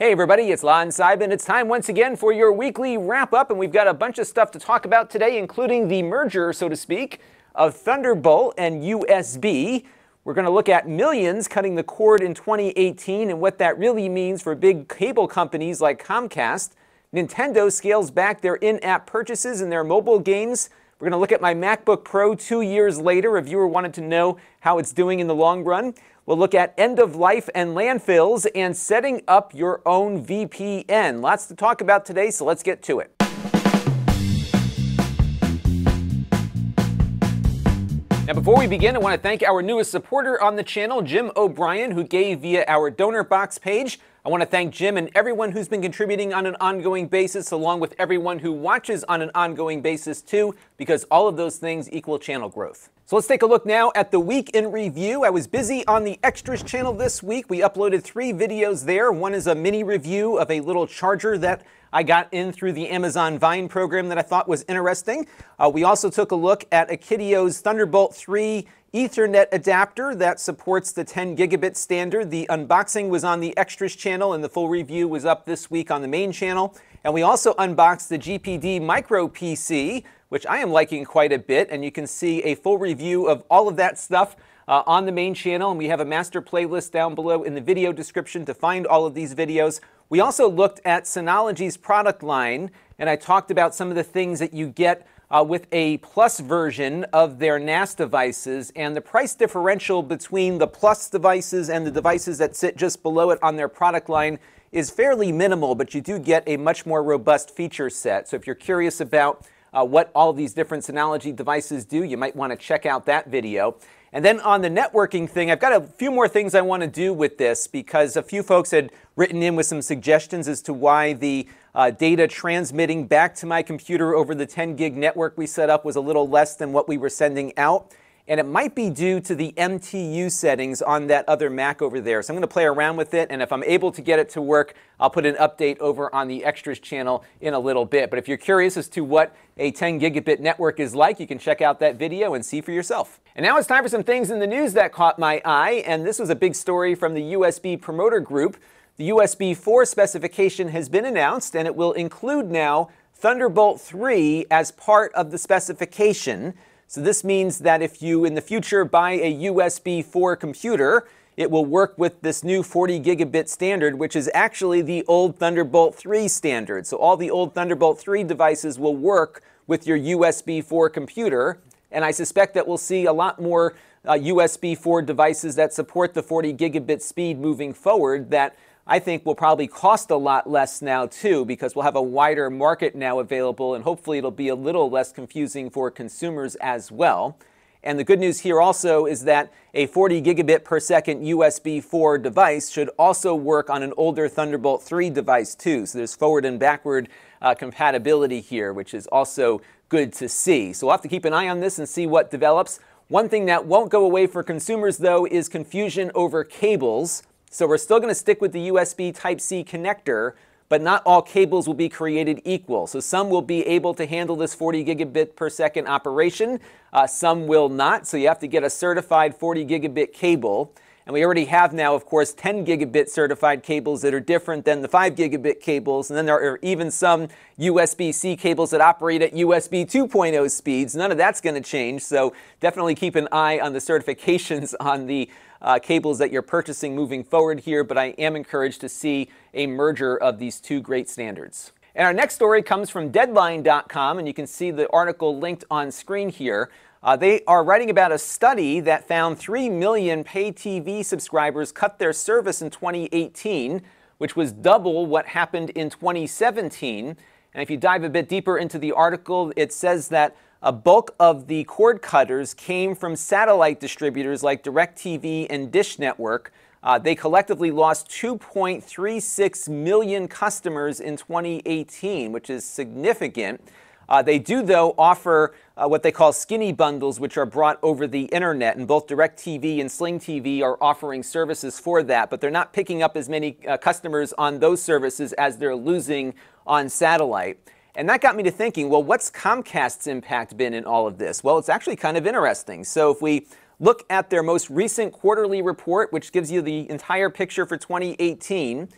Hey everybody, it's Lon Seidman. It's time once again for your weekly wrap up, and we've got a bunch of stuff to talk about today, including the merger, so to speak, of Thunderbolt and USB. We're going to look at millions cutting the cord in 2018 and what that really means for big cable companies like Comcast. Nintendo scales back their in app purchases in their mobile games. We're going to look at my MacBook Pro two years later. A viewer wanted to know how it's doing in the long run. We'll look at end of life and landfills and setting up your own VPN. Lots to talk about today, so let's get to it. Now, before we begin, I want to thank our newest supporter on the channel, Jim O'Brien, who gave via our Donorbox page. I want to thank Jim and everyone who's been contributing on an ongoing basis, along with everyone who watches on an ongoing basis too, because all of those things equal channel growth. So let's take a look now at the week in review. I was busy on the Extras channel this week. We uploaded three videos there. One is a mini review of a little charger that I got in through the Amazon Vine program that I thought was interesting. Uh, we also took a look at Akitio's Thunderbolt 3 Ethernet adapter that supports the 10 gigabit standard. The unboxing was on the Extras channel, and the full review was up this week on the main channel. And we also unboxed the GPD Micro PC, which I am liking quite a bit. And you can see a full review of all of that stuff uh, on the main channel. And we have a master playlist down below in the video description to find all of these videos. We also looked at Synology's product line, and I talked about some of the things that you get uh, with a Plus version of their NAS devices and the price differential between the Plus devices and the devices that sit just below it on their product line is fairly minimal, but you do get a much more robust feature set. So if you're curious about uh, what all these different Synology devices do, you might want to check out that video. And then on the networking thing, I've got a few more things I want to do with this because a few folks had written in with some suggestions as to why the uh, data transmitting back to my computer over the 10 gig network we set up was a little less than what we were sending out and it might be due to the MTU settings on that other Mac over there. So I'm going to play around with it, and if I'm able to get it to work, I'll put an update over on the Extras channel in a little bit. But if you're curious as to what a 10 gigabit network is like, you can check out that video and see for yourself. And now it's time for some things in the news that caught my eye, and this was a big story from the USB Promoter Group. The USB 4 specification has been announced, and it will include now Thunderbolt 3 as part of the specification. So this means that if you in the future buy a USB 4 computer, it will work with this new 40 gigabit standard, which is actually the old Thunderbolt 3 standard. So all the old Thunderbolt 3 devices will work with your USB 4 computer. And I suspect that we'll see a lot more uh, USB 4 devices that support the 40 gigabit speed moving forward that I think will probably cost a lot less now too because we'll have a wider market now available and hopefully it'll be a little less confusing for consumers as well. And the good news here also is that a 40 gigabit per second USB 4 device should also work on an older Thunderbolt 3 device too. So there's forward and backward uh, compatibility here, which is also good to see. So we'll have to keep an eye on this and see what develops. One thing that won't go away for consumers though is confusion over cables. So we're still going to stick with the USB Type-C connector, but not all cables will be created equal. So some will be able to handle this 40 gigabit per second operation, uh, some will not. So you have to get a certified 40 gigabit cable. And we already have now, of course, 10 gigabit certified cables that are different than the 5 gigabit cables. And then there are even some USB C cables that operate at USB 2.0 speeds. None of that's going to change. So definitely keep an eye on the certifications on the uh, cables that you're purchasing moving forward here, but I am encouraged to see a merger of these two great standards. And our next story comes from Deadline.com, and you can see the article linked on screen here. Uh, they are writing about a study that found 3 million pay TV subscribers cut their service in 2018, which was double what happened in 2017. And if you dive a bit deeper into the article, it says that a bulk of the cord cutters came from satellite distributors like DirecTV and Dish Network. Uh, they collectively lost 2.36 million customers in 2018, which is significant. Uh, they do, though, offer uh, what they call skinny bundles, which are brought over the internet, and both DirecTV and Sling TV are offering services for that, but they're not picking up as many uh, customers on those services as they're losing on satellite. And that got me to thinking, well, what's Comcast's impact been in all of this? Well, it's actually kind of interesting. So if we look at their most recent quarterly report, which gives you the entire picture for 2018,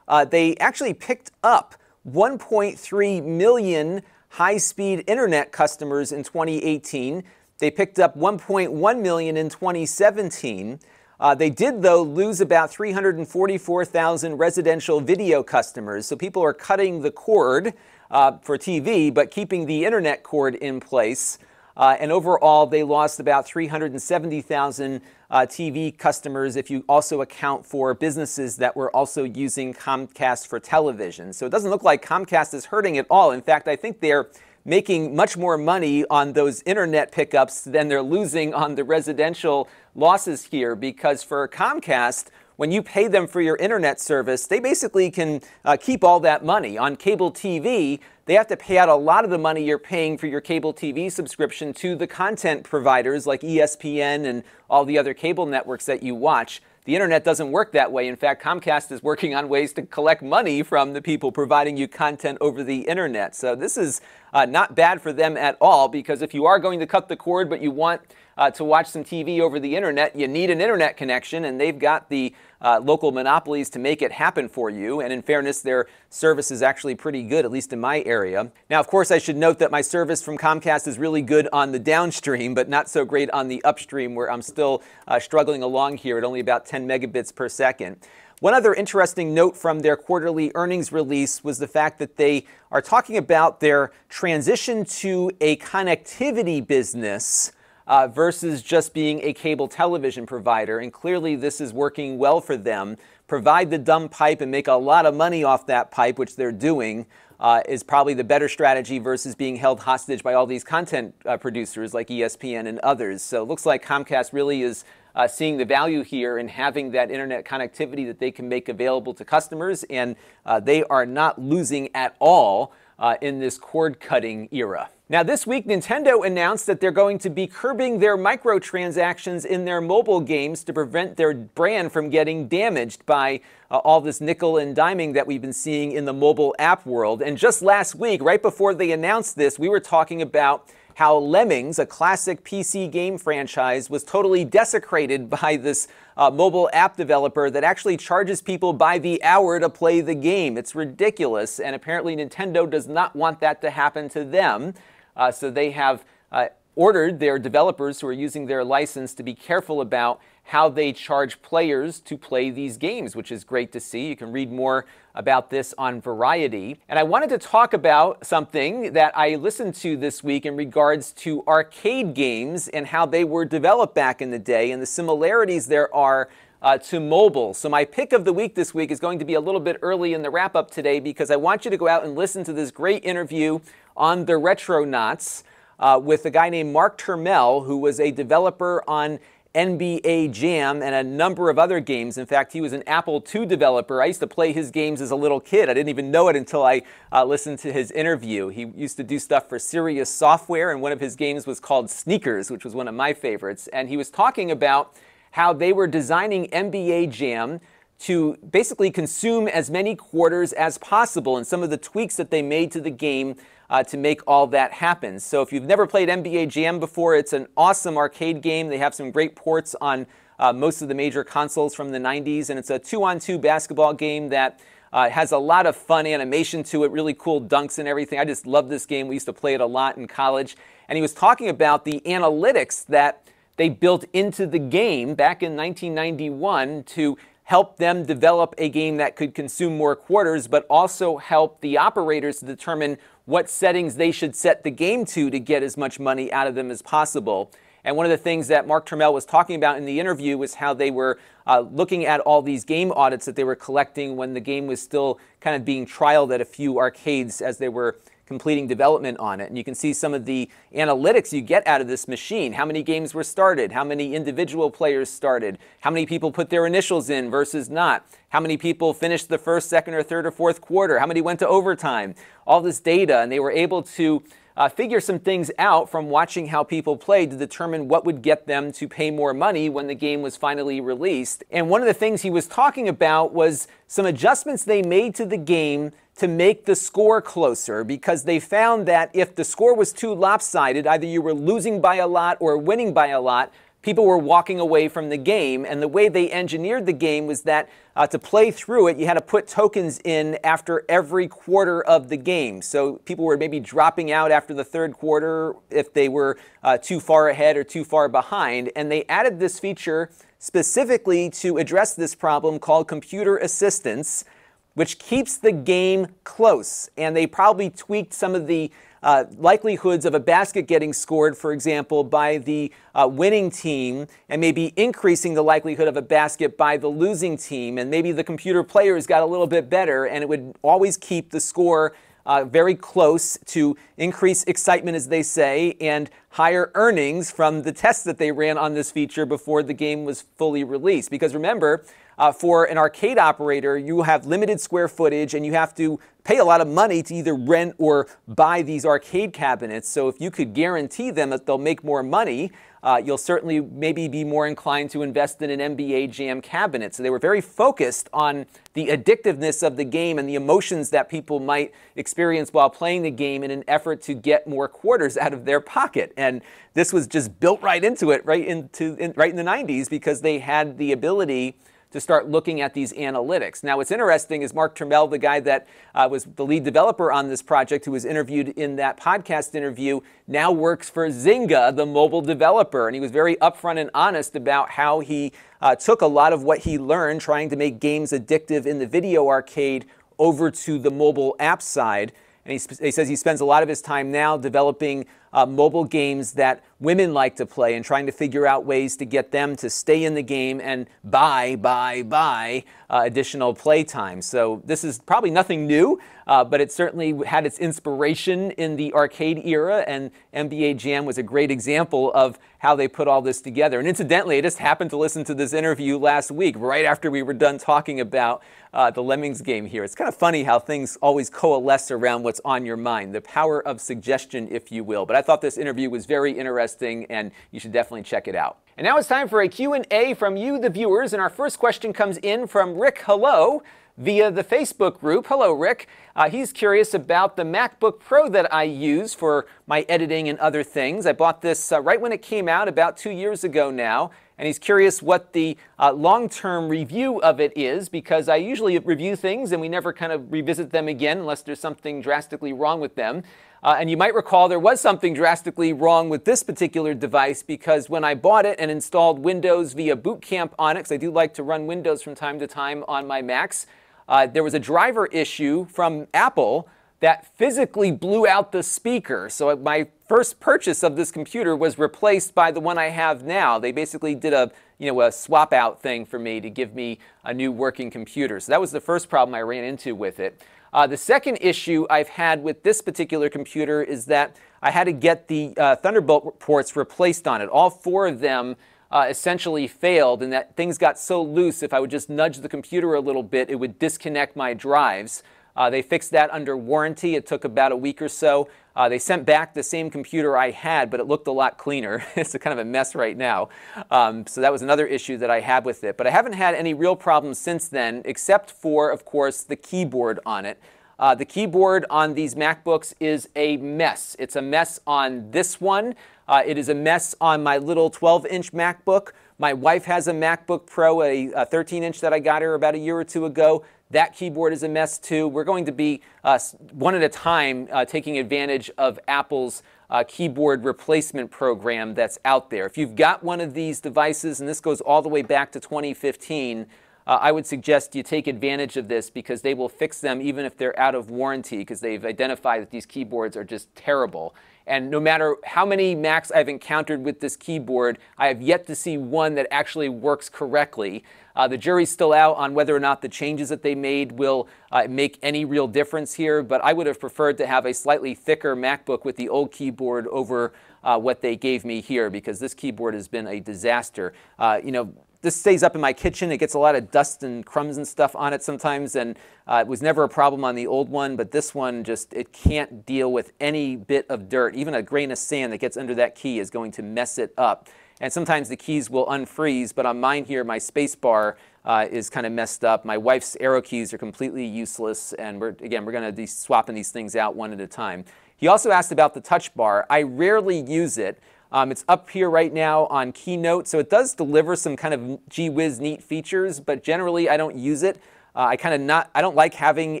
uh, they actually picked up 1.3 million high speed internet customers in 2018. They picked up 1.1 million in 2017. Uh, they did, though, lose about 344,000 residential video customers. So people are cutting the cord uh, for TV, but keeping the internet cord in place. Uh, and overall, they lost about 370,000 uh, TV customers if you also account for businesses that were also using Comcast for television. So it doesn't look like Comcast is hurting at all. In fact, I think they're making much more money on those internet pickups than they're losing on the residential losses here because for Comcast, when you pay them for your internet service, they basically can uh, keep all that money. On cable TV, they have to pay out a lot of the money you're paying for your cable TV subscription to the content providers like ESPN and all the other cable networks that you watch. The internet doesn't work that way. In fact, Comcast is working on ways to collect money from the people providing you content over the internet. So this is uh, not bad for them at all because if you are going to cut the cord but you want uh, to watch some TV over the internet, you need an internet connection, and they've got the uh, local monopolies to make it happen for you. And in fairness, their service is actually pretty good, at least in my area. Now, of course, I should note that my service from Comcast is really good on the downstream, but not so great on the upstream, where I'm still uh, struggling along here at only about 10 megabits per second. One other interesting note from their quarterly earnings release was the fact that they are talking about their transition to a connectivity business uh, versus just being a cable television provider. And clearly, this is working well for them. Provide the dumb pipe and make a lot of money off that pipe, which they're doing. Uh, is probably the better strategy versus being held hostage by all these content uh, producers like ESPN and others. So it looks like Comcast really is uh, seeing the value here in having that internet connectivity that they can make available to customers, and uh, they are not losing at all uh, in this cord cutting era. Now, this week, Nintendo announced that they're going to be curbing their microtransactions in their mobile games to prevent their brand from getting damaged by uh, all this nickel and diming that we've been seeing in the mobile app world. And just last week, right before they announced this, we were talking about how Lemmings, a classic PC game franchise, was totally desecrated by this uh, mobile app developer that actually charges people by the hour to play the game. It's ridiculous, and apparently Nintendo does not want that to happen to them. Uh, so they have uh, ordered their developers who are using their license to be careful about how they charge players to play these games, which is great to see. You can read more about this on Variety. And I wanted to talk about something that I listened to this week in regards to arcade games and how they were developed back in the day and the similarities there are uh, to mobile. So, my pick of the week this week is going to be a little bit early in the wrap up today because I want you to go out and listen to this great interview on the Retronauts uh, with a guy named Mark Turmell, who was a developer on NBA Jam and a number of other games. In fact, he was an Apple II developer. I used to play his games as a little kid. I didn't even know it until I uh, listened to his interview. He used to do stuff for Sirius Software, and one of his games was called Sneakers, which was one of my favorites. And he was talking about how they were designing NBA Jam to basically consume as many quarters as possible and some of the tweaks that they made to the game uh, to make all that happen. So if you've never played NBA Jam before, it's an awesome arcade game. They have some great ports on uh, most of the major consoles from the 90s, and it's a two-on-two basketball game that uh, has a lot of fun animation to it, really cool dunks and everything. I just love this game. We used to play it a lot in college. And he was talking about the analytics that they built into the game back in 1991 to help them develop a game that could consume more quarters, but also help the operators to determine what settings they should set the game to to get as much money out of them as possible. And one of the things that Mark Turmell was talking about in the interview was how they were uh, looking at all these game audits that they were collecting when the game was still kind of being trialed at a few arcades as they were completing development on it. And you can see some of the analytics you get out of this machine. How many games were started? How many individual players started? How many people put their initials in versus not? How many people finished the first, second, or third, or fourth quarter? How many went to overtime? All this data, and they were able to uh, figure some things out from watching how people played to determine what would get them to pay more money when the game was finally released. And one of the things he was talking about was some adjustments they made to the game to make the score closer because they found that if the score was too lopsided, either you were losing by a lot or winning by a lot, people were walking away from the game. And the way they engineered the game was that uh, to play through it, you had to put tokens in after every quarter of the game. So people were maybe dropping out after the third quarter if they were uh, too far ahead or too far behind. And they added this feature specifically to address this problem called computer assistance, which keeps the game close. And they probably tweaked some of the uh, likelihoods of a basket getting scored, for example, by the uh, winning team, and maybe increasing the likelihood of a basket by the losing team. And maybe the computer players got a little bit better, and it would always keep the score uh, very close to increase excitement, as they say, and higher earnings from the tests that they ran on this feature before the game was fully released. Because remember, uh, for an arcade operator, you have limited square footage and you have to pay a lot of money to either rent or buy these arcade cabinets. So if you could guarantee them that they'll make more money, uh, you'll certainly maybe be more inclined to invest in an NBA Jam cabinet. So they were very focused on the addictiveness of the game and the emotions that people might experience while playing the game in an effort to get more quarters out of their pocket. And this was just built right into it, right into in, right in the 90s, because they had the ability to start looking at these analytics. Now, what's interesting is Mark Turmell, the guy that uh, was the lead developer on this project, who was interviewed in that podcast interview, now works for Zynga, the mobile developer. And he was very upfront and honest about how he uh, took a lot of what he learned trying to make games addictive in the video arcade over to the mobile app side. And he, sp- he, says he spends a lot of his time now developing uh, mobile games that women like to play and trying to figure out ways to get them to stay in the game and buy, buy, buy uh, additional play time. So this is probably nothing new, uh, but it certainly had its inspiration in the arcade era, and NBA Jam was a great example of how they put all this together. And incidentally, I just happened to listen to this interview last week, right after we were done talking about uh, the Lemmings game here. It's kind of funny how things always coalesce around what's on your mind, the power of suggestion, if you will. But I thought this interview was very interesting, and you should definitely check it out. And now it's time for a Q&A from you, the viewers. And our first question comes in from Rick Hello via the Facebook group. Hello, Rick. Uh, he's curious about the MacBook Pro that I use for my editing and other things. I bought this uh, right when it came out about two years ago now. And he's curious what the uh, long term review of it is because I usually review things and we never kind of revisit them again unless there's something drastically wrong with them. Uh, and you might recall there was something drastically wrong with this particular device because when I bought it and installed Windows via Boot Camp on it, because I do like to run Windows from time to time on my Macs, uh, there was a driver issue from Apple that physically blew out the speaker. So my first purchase of this computer was replaced by the one I have now. They basically did a you know a swap out thing for me to give me a new working computer. So that was the first problem I ran into with it. Uh, the second issue I've had with this particular computer is that I had to get the uh, Thunderbolt ports replaced on it. All four of them uh, essentially failed, and that things got so loose, if I would just nudge the computer a little bit, it would disconnect my drives. Uh, they fixed that under warranty. It took about a week or so. Uh, they sent back the same computer I had, but it looked a lot cleaner. it's a kind of a mess right now. Um, so that was another issue that I had with it. But I haven't had any real problems since then, except for, of course, the keyboard on it. Uh, the keyboard on these MacBooks is a mess. It's a mess on this one. Uh, it is a mess on my little 12 inch MacBook. My wife has a MacBook Pro, a, a 13 inch that I got her about a year or two ago. That keyboard is a mess too. We're going to be uh, one at a time uh, taking advantage of Apple's uh, keyboard replacement program that's out there. If you've got one of these devices, and this goes all the way back to 2015, uh, I would suggest you take advantage of this because they will fix them even if they're out of warranty because they've identified that these keyboards are just terrible. And no matter how many Macs I've encountered with this keyboard, I have yet to see one that actually works correctly. Uh, the jury's still out on whether or not the changes that they made will uh, make any real difference here, but I would have preferred to have a slightly thicker MacBook with the old keyboard over uh, what they gave me here because this keyboard has been a disaster. Uh, you know, this stays up in my kitchen. It gets a lot of dust and crumbs and stuff on it sometimes, and uh, it was never a problem on the old one, but this one just, it can't deal with any bit of dirt. Even a grain of sand that gets under that key is going to mess it up. And sometimes the keys will unfreeze, but on mine here, my space bar uh, is kind of messed up. My wife's arrow keys are completely useless, and we're, again, we're going to be swapping these things out one at a time. He also asked about the touch bar. I rarely use it. Um, it's up here right now on Keynote, so it does deliver some kind of gee whiz neat features, but generally I don't use it. Uh, I kind of not, I don't like having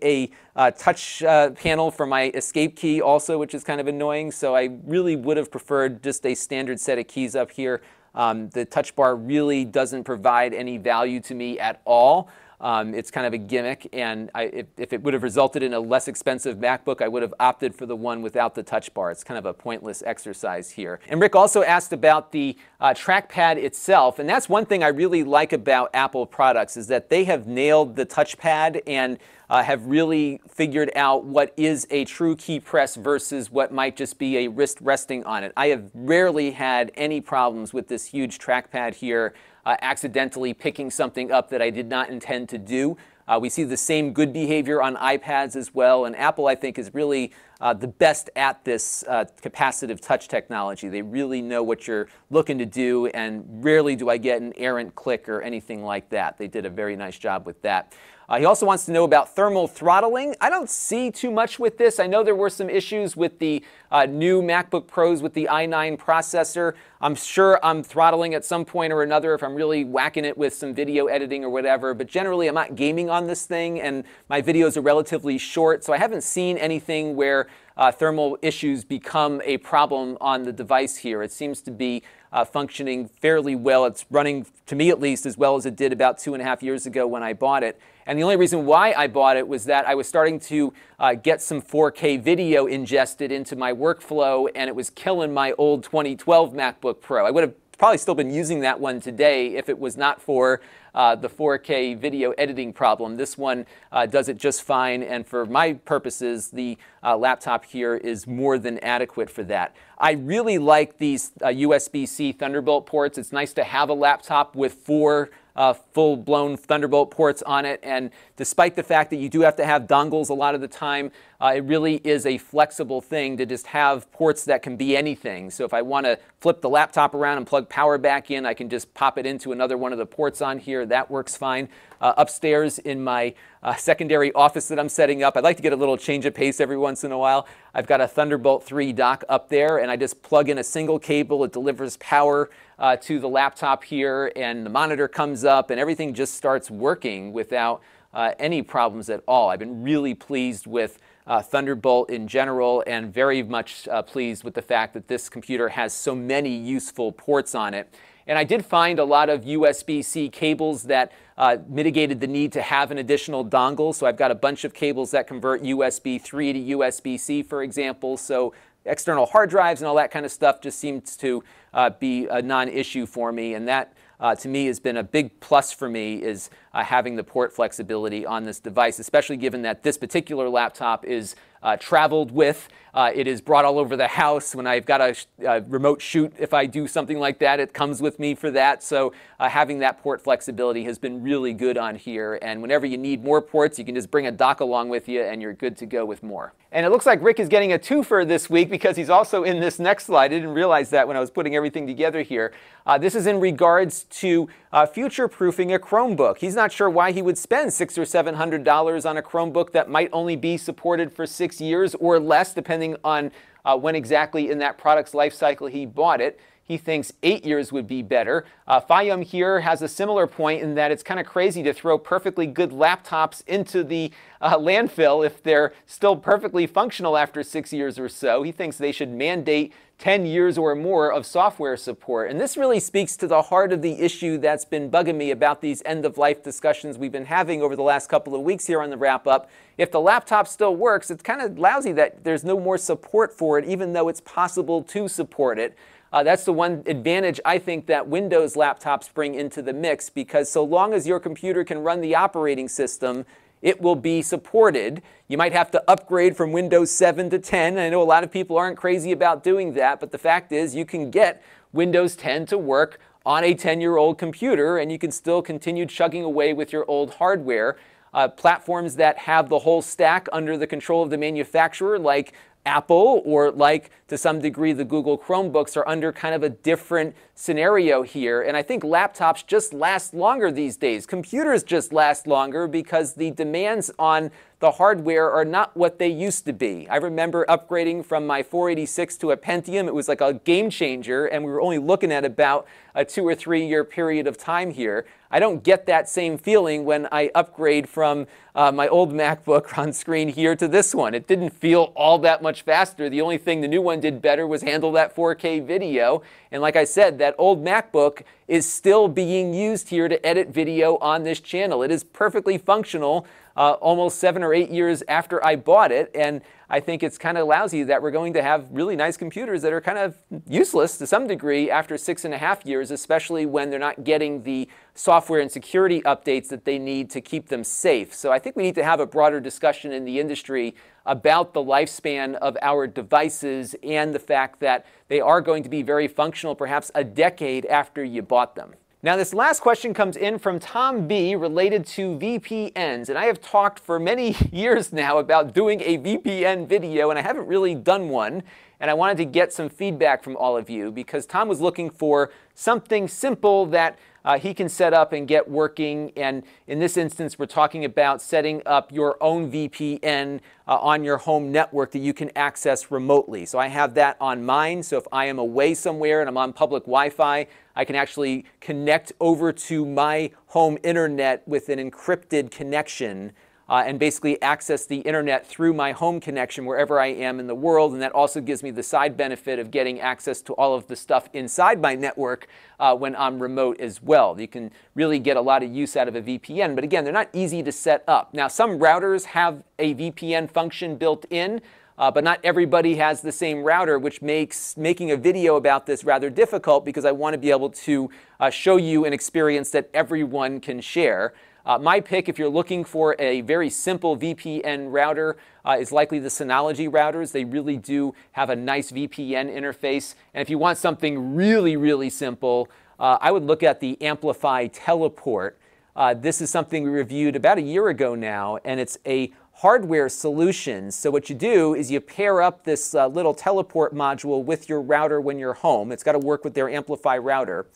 a uh, touch uh, panel for my escape key also, which is kind of annoying. So I really would have preferred just a standard set of keys up here. Um, the touch bar really doesn't provide any value to me at all. Um, it's kind of a gimmick, and I, if, if, it would have resulted in a less expensive MacBook, I would have opted for the one without the touch bar. It's kind of a pointless exercise here. And Rick also asked about the uh, trackpad itself, and that's one thing I really like about Apple products is that they have nailed the touchpad and uh, have really figured out what is a true key press versus what might just be a wrist resting on it. I have rarely had any problems with this huge trackpad here uh, accidentally picking something up that I did not intend to do. Uh, we see the same good behavior on iPads as well, and Apple, I think, is really uh, the best at this uh, capacitive touch technology. They really know what you're looking to do, and rarely do I get an errant click or anything like that. They did a very nice job with that. Uh, he also wants to know about thermal throttling. I don't see too much with this. I know there were some issues with the uh, new MacBook Pros with the i9 processor. I'm sure I'm throttling at some point or another if I'm really whacking it with some video editing or whatever, but generally I'm not gaming on this thing and my videos are relatively short, so I haven't seen anything where uh, thermal issues become a problem on the device here. It seems to be uh, functioning fairly well. It's running, to me at least, as well as it did about two and a half years ago when I bought it. And the only reason why I bought it was that I was starting to uh, get some 4K video ingested into my workflow, and it was killing my old 2012 MacBook Pro. I would have probably still been using that one today if it was not for uh, the 4K video editing problem. This one uh, does it just fine, and for my purposes, the uh, laptop here is more than adequate for that. I really like these USB-C uh, Thunderbolt ports. It's nice to have a laptop with four uh, full-blown Thunderbolt ports on it. And despite the fact that you do have to have dongles a lot of the time, uh, it really is a flexible thing to just have ports that can be anything. So if I want to flip the laptop around and plug power back in, I can just pop it into another one of the ports on here. That works fine. Uh, upstairs in my uh, secondary office that I'm setting up, I'd like to get a little change of pace every once in a while. I've got a Thunderbolt 3 dock up there, and I just plug in a single cable. It delivers power uh, to the laptop here, and the monitor comes up, and everything just starts working without uh, any problems at all. I've been really pleased with uh, Thunderbolt in general and very much uh, pleased with the fact that this computer has so many useful ports on it. And I did find a lot of USB-C cables that uh, mitigated the need to have an additional dongle. So I've got a bunch of cables that convert USB 3 to USB-C, for example. So external hard drives and all that kind of stuff just seems to uh, be a non-issue for me. And that, uh, to me, has been a big plus for me is uh, having the port flexibility on this device, especially given that this particular laptop is uh, traveled with. Uh, it is brought all over the house. When I've got a, a, remote shoot, if I do something like that, it comes with me for that. So uh, having that port flexibility has been really good on here. And whenever you need more ports, you can just bring a dock along with you and you're good to go with more. And it looks like Rick is getting a twofer this week because he's also in this next slide. I didn't realize that when I was putting everything together here. Uh, this is in regards to uh, future-proofing a Chromebook. He's not sure why he would spend six or seven hundred dollars on a Chromebook that might only be supported for six years or less, depending on uh, when exactly in that product's life cycle he bought it. He thinks eight years would be better. Uh, Fayum here has a similar point in that it's kind of crazy to throw perfectly good laptops into the uh, landfill if they're still perfectly functional after six years or so. He thinks they should mandate 10 years or more of software support. And this really speaks to the heart of the issue that's been bugging me about these end of life discussions we've been having over the last couple of weeks here on the wrap up. If the laptop still works, it's kind of lousy that there's no more support for it, even though it's possible to support it. Uh, that's the one advantage I think that Windows laptops bring into the mix because so long as your computer can run the operating system, it will be supported. You might have to upgrade from Windows 7 to 10. I know a lot of people aren't crazy about doing that, but the fact is you can get Windows 10 to work on a 10-year-old computer and you can still continue chugging away with your old hardware. Uh, platforms that have the whole stack under the control of the manufacturer, like Apple or like to some degree the Google Chromebooks are under kind of a different scenario here. And I think laptops just last longer these days. Computers just last longer because the demands on the hardware are not what they used to be. I remember upgrading from my 486 to a Pentium. It was like a game changer, and we were only looking at about a two or three year period of time here. I don't get that same feeling when I upgrade from uh, my old MacBook on screen here to this one. It didn't feel all that much faster. The only thing the new one did better was handle that 4K video. And like I said, that old MacBook is still being used here to edit video on this channel. It is perfectly functional uh, almost seven or eight years after I bought it. And I think it's kind of lousy that we're going to have really nice computers that are kind of useless to some degree after six and a half years, especially when they're not getting the software and security updates that they need to keep them safe. So I think we need to have a broader discussion in the industry about the lifespan of our devices and the fact that they are going to be very functional perhaps a decade after you bought them. Now, this last question comes in from Tom B related to VPNs. And I have talked for many years now about doing a VPN video, and I haven't really done one. And I wanted to get some feedback from all of you because Tom was looking for something simple that uh, he can set up and get working. And in this instance, we're talking about setting up your own VPN uh, on your home network that you can access remotely. So I have that on mine. So if I am away somewhere and I'm on public Wi Fi, I can actually connect over to my home internet with an encrypted connection uh, and basically access the internet through my home connection wherever I am in the world. And that also gives me the side benefit of getting access to all of the stuff inside my network uh, when I'm remote as well. You can really get a lot of use out of a VPN, but again, they're not easy to set up. Now, some routers have a VPN function built in. Uh, but not everybody has the same router, which makes making a video about this rather difficult because I want to be able to uh, show you an experience that everyone can share. Uh, my pick, if you're looking for a very simple VPN router, uh, is likely the Synology routers. They really do have a nice VPN interface. And if you want something really, really simple, uh, I would look at the AmpliFi Teleport. Uh, this is something we reviewed about a year ago now, and it's a hardware solution. So what you do is you pair up this uh, little teleport module with your router when you're home. It's got to work with their AmpliFi router.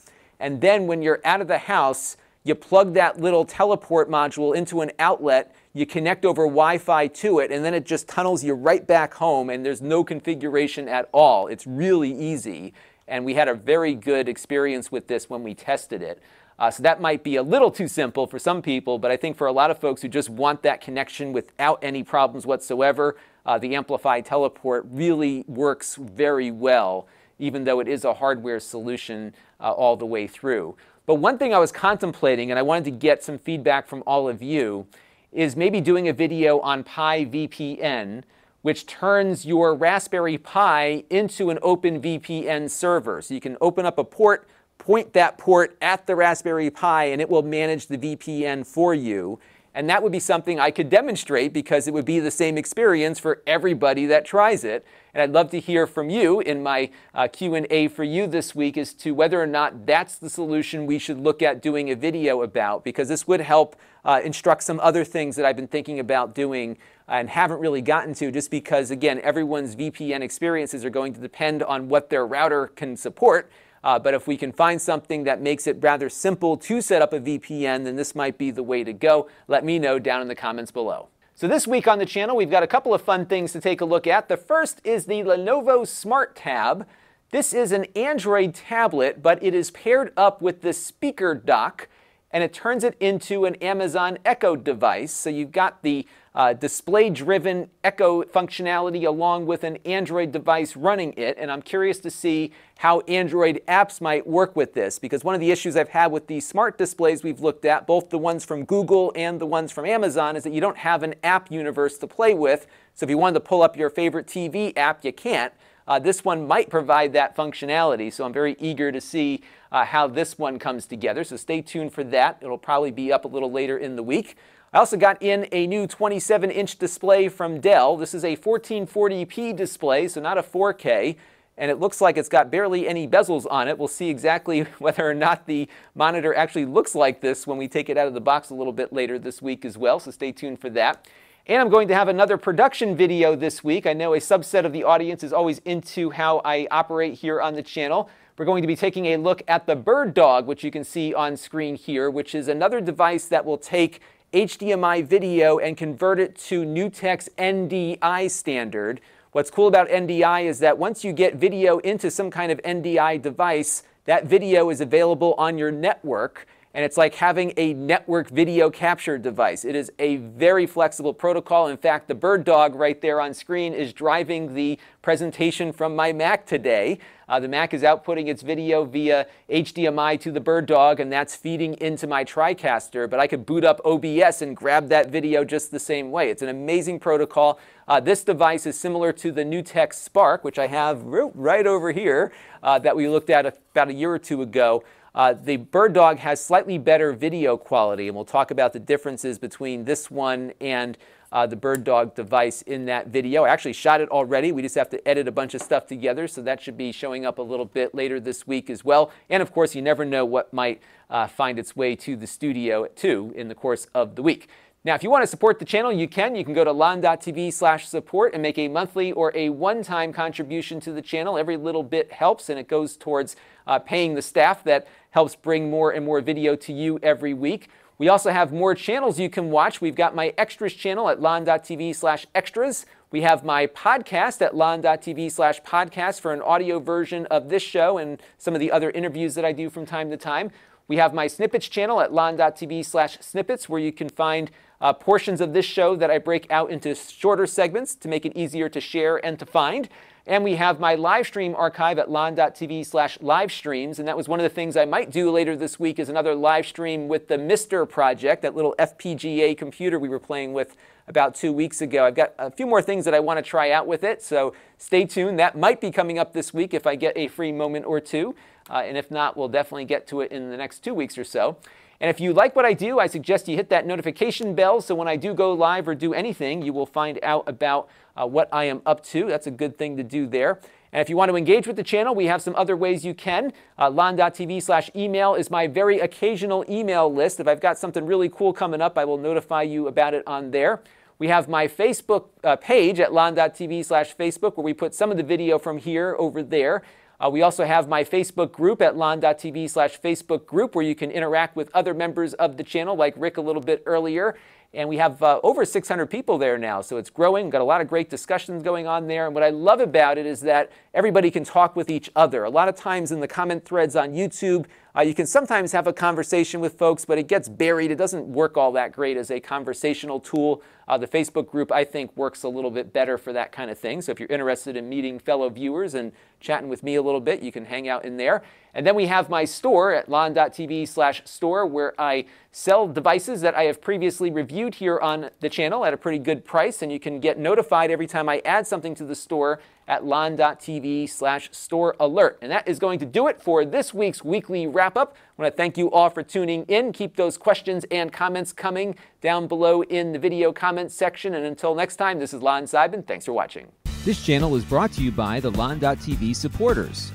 And then when you're out of the house, you plug that little teleport module into an outlet, you connect over Wi Fi to it, and then it just tunnels you right back home, and there's no configuration at all. It's really easy. And we had a very good experience with this when we tested it. Uh, so that might be a little too simple for some people, but I think for a lot of folks who just want that connection without any problems whatsoever, uh, the AmpliFi Teleport really works very well, even though it is a hardware solution uh, all the way through. But one thing I was contemplating, and I wanted to get some feedback from all of you, is maybe doing a video on PiVPN, which turns your Raspberry Pi into an OpenVPN server. So you can open up a port, point that port at the Raspberry Pi, and it will manage the VPN for you. And that would be something I could demonstrate because it would be the same experience for everybody that tries it. And I'd love to hear from you in my uh, Q&A for you this week as to whether or not that's the solution we should look at doing a video about because this would help uh, instruct some other things that I've been thinking about doing and haven't really gotten to just because, again, everyone's VPN experiences are going to depend on what their router can support. Uh, but if we can find something that makes it rather simple to set up a VPN, then this might be the way to go. Let me know down in the comments below. So this week on the channel, we've got a couple of fun things to take a look at. The first is the Lenovo Smart Tab. This is an Android tablet, but it is paired up with the speaker dock, and it turns it into an Amazon Echo device. So you've got the uh, display driven Echo functionality along with an Android device running it. And I'm curious to see how Android apps might work with this because one of the issues I've had with these smart displays we've looked at, both the ones from Google and the ones from Amazon, is that you don't have an app universe to play with. So if you wanted to pull up your favorite TV app, you can't. Uh, this one might provide that functionality, so I'm very eager to see uh, how this one comes together. So stay tuned for that. It'll probably be up a little later in the week. I also got in a new 27 inch display from Dell. This is a 1440p display, so not a 4K, and it looks like it's got barely any bezels on it. We'll see exactly whether or not the monitor actually looks like this when we take it out of the box a little bit later this week as well, so stay tuned for that. And I'm going to have another production video this week. I know a subset of the audience is always into how I operate here on the channel. We're going to be taking a look at the BirdDog, which you can see on screen here, which is another device that will take HDMI video and convert it to NewTek's NDI standard. What's cool about NDI is that once you get video into some kind of NDI device, that video is available on your network and it's like having a network video capture device. It is a very flexible protocol. In fact, the BirdDog right there on screen is driving the presentation from my Mac today. Uh, the Mac is outputting its video via HDMI to the BirdDog, and that's feeding into my TriCaster. But I could boot up OBS and grab that video just the same way. It's an amazing protocol. Uh, this device is similar to the NewTek Spark, which I have right over here, uh, that we looked at about a year or two ago. Uh, the BirdDog has slightly better video quality, and we'll talk about the differences between this one and uh, the BirdDog device in that video. I actually shot it already. We just have to edit a bunch of stuff together, so that should be showing up a little bit later this week as well. And of course, you never know what might uh, find its way to the studio too in the course of the week. Now, if you want to support the channel, you can. You can go to lon.tv slash support and make a monthly or a one-time contribution to the channel. Every little bit helps, and it goes towards uh, paying the staff that helps bring more and more video to you every week. We also have more channels you can watch. We've got my extras channel at lon.tv slash extras. We have my podcast at lon.tv slash podcast for an audio version of this show and some of the other interviews that I do from time to time. We have my snippets channel at lon.tv slash snippets where you can find uh, portions of this show that I break out into shorter segments to make it easier to share and to find. And we have my live stream archive at lon.tv slash live streams. And that was one of the things I might do later this week is another live stream with the MiSTer project, that little FPGA computer we were playing with about two weeks ago. I've got a few more things that I want to try out with it. So stay tuned. That might be coming up this week if I get a free moment or two. Uh, and if not, we'll definitely get to it in the next two weeks or so. And if you like what I do, I suggest you hit that notification bell so when I do go live or do anything, you will find out about uh, what I am up to. That's a good thing to do there. And if you want to engage with the channel, we have some other ways you can. Uh, lon.tv slash email is my very occasional email list. If I've got something really cool coming up, I will notify you about it on there. We have my Facebook uh, page at lon.tv slash Facebook where we put some of the video from here over there. Uh, we also have my Facebook group at lon.tv slash Facebook group where you can interact with other members of the channel, like Rick a little bit earlier. And we have uh, over 600 people there now, so it's growing. We've got a lot of great discussions going on there. And what I love about it is that everybody can talk with each other. A lot of times in the comment threads on YouTube, uh, you can sometimes have a conversation with folks, but it gets buried. It doesn't work all that great as a conversational tool. Uh, the Facebook group, I think, works a little bit better for that kind of thing. So if you're interested in meeting fellow viewers and chatting with me a little bit, you can hang out in there. And then we have my store at lon.tv slash store where I sell devices that I have previously reviewed here on the channel at a pretty good price. And you can get notified every time I add something to the store at lon.tv slash store alert. And that is going to do it for this week's weekly wrap up. I want to thank you all for tuning in. Keep those questions and comments coming down below in the video comments section. And until next time, this is Lon Seidman. Thanks for watching. This channel is brought to you by the Lon.tv supporters,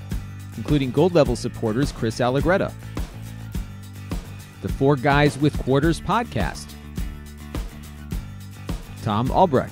including gold level supporters Chris Allegretta, the Four Guys with Quarters podcast, Tom Albrecht,